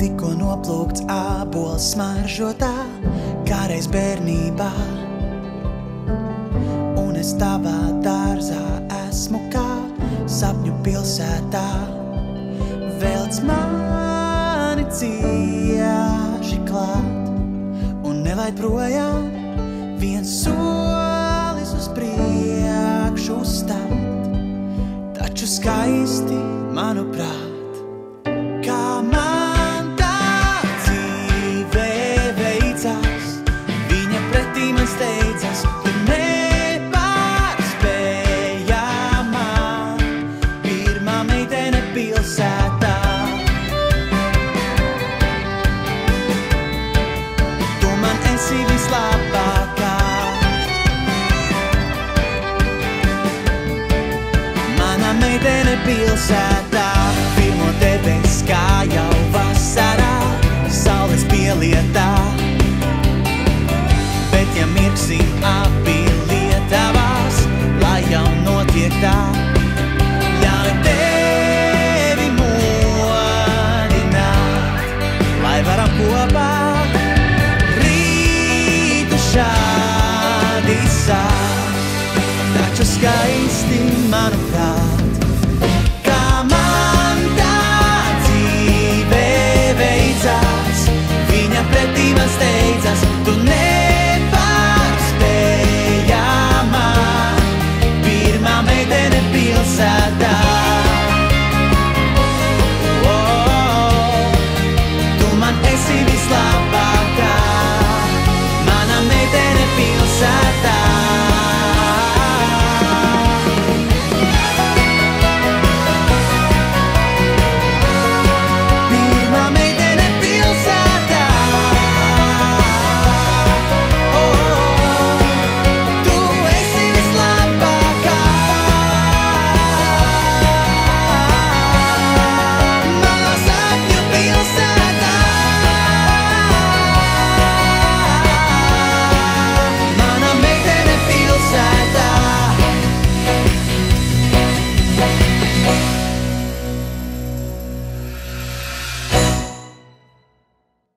tikko noplūkts ābols smaržotā, kā reiz bērnībā. Un es tavā dārzā esmu kā sapņu pilsētā. Velc mani cieši klāt un nelaid projām viens solis uz priekšu stāt. Taču skaisti, manuprāt, meitene pilsētā. Tu man esi vislabākā. Mana meitene pilsētā. manuprāt, kā man tā dzīve veicās, viņa pretī man steidzas, tu nepārspējamā, pirmā meitene pilsētā. Oh, oh, oh, tu man esi vislabākā, mana meitene pilsētā.